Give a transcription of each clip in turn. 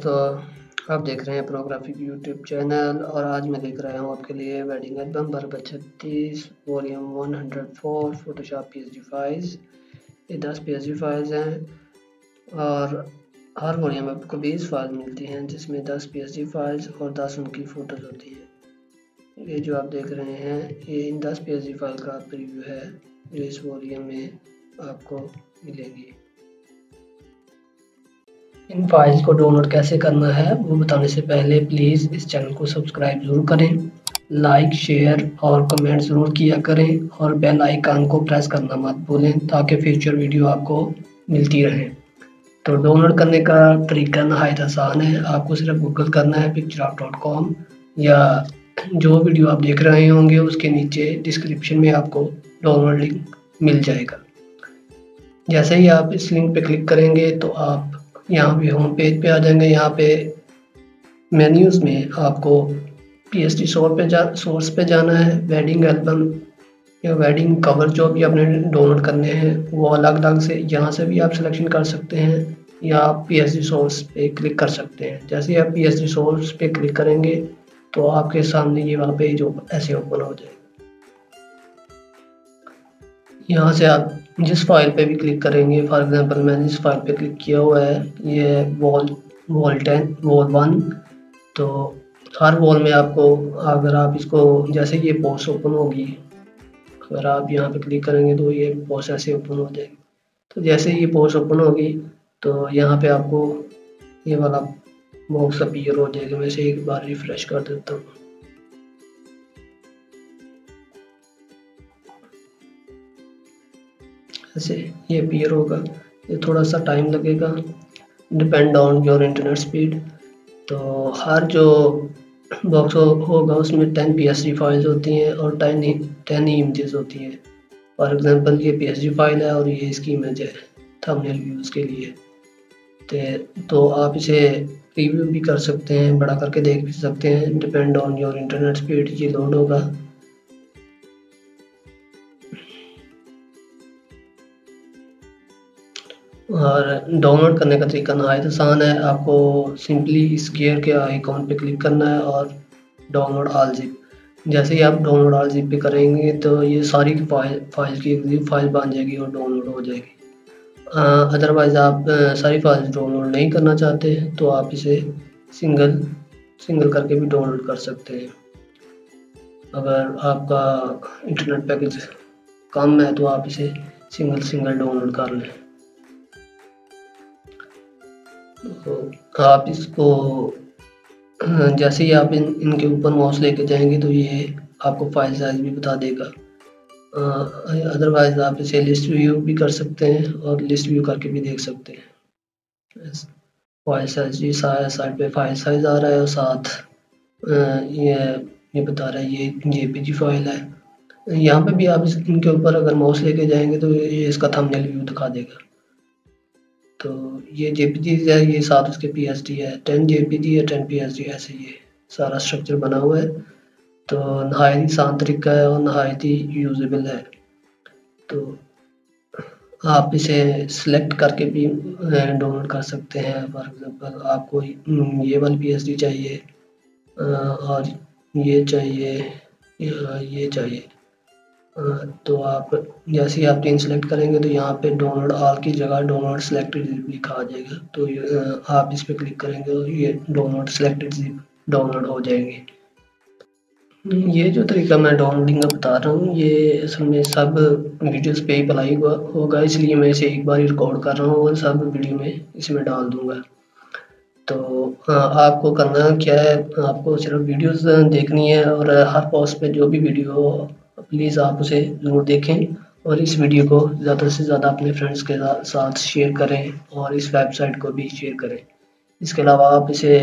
दोस्तों, आप देख रहे हैं प्रोग्राफिक यूट्यूब चैनल और आज मैं देख रहा हूँ आपके लिए वेडिंग एल्बम बरबर छत्तीस volume one hundred four Photoshop P H D files ये दस पी एच डी फाइल्स हैं और हर वॉल्यूम में आपको बीस फ़ाइल मिलती हैं, जिसमें दस पी एच डी फाइल्स और दस उनकी फ़ोटोज़ होती हैं। ये जो आप देख रहे हैं, ये इन दस पी एच डी फ़ाइल का प्रीव्यू है, जो इस वॉल्यूम में आपको मिलेगी। इन फाइल्स को डाउनलोड कैसे करना है, वो बताने से पहले प्लीज़ इस चैनल को सब्सक्राइब ज़रूर करें। लाइक शेयर और कमेंट ज़रूर किया करें और बेल आइकन को प्रेस करना मत भूलें ताकि फ्यूचर वीडियो आपको मिलती रहे। तो डाउनलोड करने का तरीका नहायत आसान है, आपको सिर्फ़ गूगल करना है पिक्चर या जो वीडियो आप देख रहे होंगे, उसके नीचे डिस्क्रिप्शन में आपको डाउनलोड लिंक मिल जाएगा। जैसे ही आप इस लिंक पे क्लिक करेंगे तो आप यहाँ पे होम पेज पे आ जाएँगे। यहाँ पे मेन्यूज़ में आपको पी एस टी सोर्स पे जा सोर्स पे जाना है वेडिंग एल्बम या वेडिंग कवर जो भी आपने डाउनलोड करने हैं, वो अलग अलग से, यहाँ से भी आप सिलेक्शन कर सकते हैं या आप पी एस डी सोर्स पे क्लिक कर सकते हैं। जैसे आप पी एस डी सोर्स पे क्लिक करेंगे तो आपके सामने ये वहाँ पे जो ऐसे ओपन हो जाएगा। यहाँ से आप जिस फ़ाइल पे भी क्लिक करेंगे फॉर एग्जांपल मैंने इस फ़ाइल पे क्लिक किया हुआ है, ये wall wall ten wall one तो हर वॉल में आपको, अगर आप इसको, जैसे ये पोस्ट ओपन होगी, अगर आप यहाँ पे क्लिक करेंगे तो ये पोस्ट ऐसे ओपन हो जाएगी। तो जैसे ये पोस्ट ओपन होगी तो यहाँ पे आपको ये वाला बॉक्स अपीयर हो जाएगा। मैं से एक बार रिफ्रेश कर देता हूँ। ऐसे ये अपीयर होगा। ये थोड़ा सा टाइम लगेगा। Depend on your internet speed तो हर जो बॉक्स हो, होगा उसमें टेन पी एस फाइल्स होती हैं और टेन टेन इमेजेस होती हैं। फॉर एग्जांपल ये पी फ़ाइल है और ये इसकी इमेज है थंबनेल व्यूज़ के लिए। ते, तो आप इसे रिव्यू भी कर सकते हैं बड़ा करके देख भी सकते हैं। Depend on your internet speed ये लोड होगा और डाउनलोड करने का तरीका नहायत आसान है। आपको सिंपली इस गियर के आइकॉन पे क्लिक करना है और डाउनलोड आल जिप जैसे ही आप डाउनलोड आल जिप पे करेंगे तो ये सारी फ़ाइल फ़ाइल की एक फ़ाइल बन जाएगी और डाउनलोड हो जाएगी। अदरवाइज़ आप सारी फ़ाइल डाउनलोड नहीं करना चाहते हैं तो आप इसे सिंगल सिंगल करके भी डाउनलोड कर सकते हैं। अगर आपका इंटरनेट पैकेज कम है तो आप इसे सिंगल सिंगल डाउनलोड कर लें। तो आप इसको, जैसे ही आप इन, इनके ऊपर माउस लेके जाएँगे तो ये आपको फ़ाइल साइज़ भी बता देगा। अदरवाइज़ आप इसे लिस्ट व्यू भी कर सकते हैं और लिस्ट व्यू करके भी देख सकते हैं। फ़ाइल साइज़ ये साइड पे फ़ाइल साइज़ आ रहा है और साथ ये ये बता रहा है, ये जेपीजी फ़ाइल है। यहाँ पे भी आप इनके ऊपर अगर माउस लेके जाएँगे तो ये, इसका थंबनेल व्यू दिखा देगा। तो ये जे पी है, ये साथ उसके पी एच डी है टेन जे पी जी है टेन पी एच डी ऐसे ये सारा स्ट्रक्चर बना हुआ है। तो नहायत ही आसान तरीका है और नहायत ही यूजेबल है। तो आप इसे सिलेक्ट करके भी डाउनलोड कर सकते हैं। फॉर एग्ज़ाम्पल आपको ये वन पी एच डी चाहिए और ये चाहिए ये चाहिए। तो आप, जैसे ही आप तीन सेलेक्ट करेंगे तो यहाँ पे डाउनलोड ऑल की जगह डाउनलोड सेलेक्टेड जिप लिखा आ जाएगा। तो आप इस पर क्लिक करेंगे तो ये डाउनलोड सेलेक्टेड जिप डाउनलोड हो जाएँगे। ये जो तरीका मैं डाउनलोडिंग का बता रहा हूँ, ये असल में सब वीडियोस पे ही अप्लाई हुआ, होगा। इसलिए मैं इसे एक बार रिकॉर्ड कर रहा हूँ और सब वीडियो में इसमें डाल दूँगा। तो आपको करना क्या है? आपको सिर्फ़ वीडियोस देखनी है और हर पोस्ट पे जो भी वीडियो प्लीज़ आप उसे ज़रूर देखें और इस वीडियो को ज़्यादा से ज़्यादा अपने फ्रेंड्स के साथ शेयर करें और इस वेबसाइट को भी शेयर करें। इसके अलावा आप इसे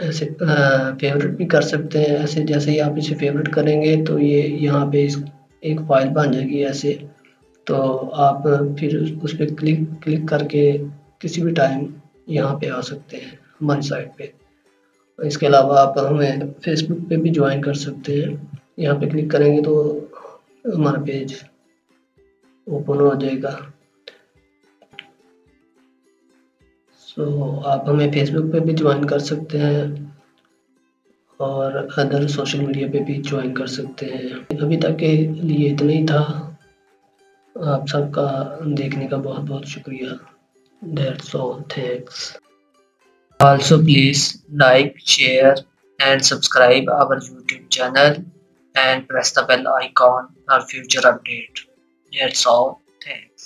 ऐसे फेवरेट भी कर सकते हैं। ऐसे जैसे ही आप इसे फेवरेट करेंगे तो ये यहाँ पे एक फ़ाइल बन जाएगी ऐसे। तो आप फिर उस पर क्लिक क्लिक करके किसी भी टाइम यहाँ पे आ सकते हैं, हमारी साइट पे। इसके अलावा आप हमें फेसबुक पे भी ज्वाइन कर सकते हैं। यहाँ पे क्लिक करेंगे तो हमारा पेज ओपन हो जाएगा। सो so, आप हमें फेसबुक पे भी ज्वाइन कर सकते हैं और अदर सोशल मीडिया पे भी ज्वाइन कर सकते हैं। अभी तक के लिए इतना ही था। आप सबका देखने का बहुत बहुत शुक्रिया। That's all thanks also please like share and subscribe our youtube channel. And press the bell icon for future update. That's all. Thanks